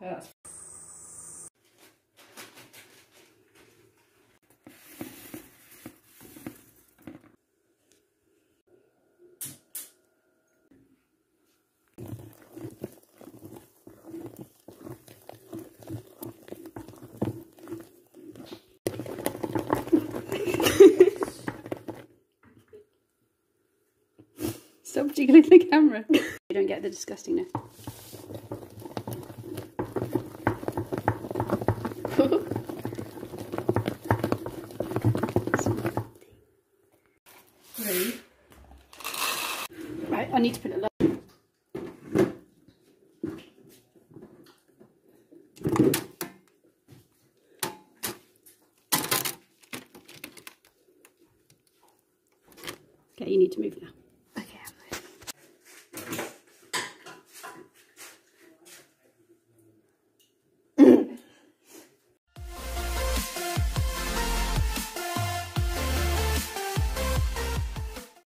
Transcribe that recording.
Yeah, Stop jiggling the camera. you don't get the disgustingness. Right, I need to put it. Okay, you need to move now.